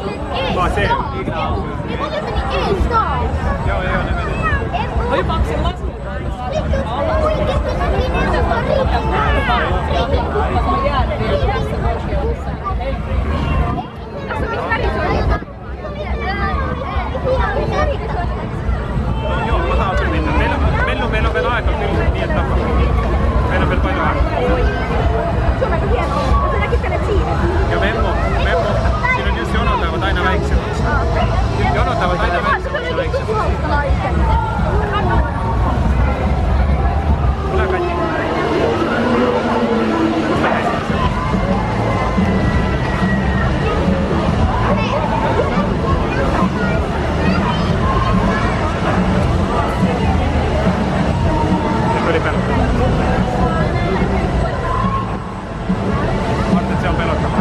Buonasera. Mi voglio finire sto. Io, io, ne vedo. Poi Fox è l'altro. Bello, bello, bello, ecco, quindi niente, bello per poi davanti. Insomma, chi è? Cos'è che te ne tira? Io Memmo, Memmo aina väiksemmäksi. Jonot ovat aina väiksemmäksi väiksemmäksi. Oli pelottavaa. Varsinkin se on pelottavaa.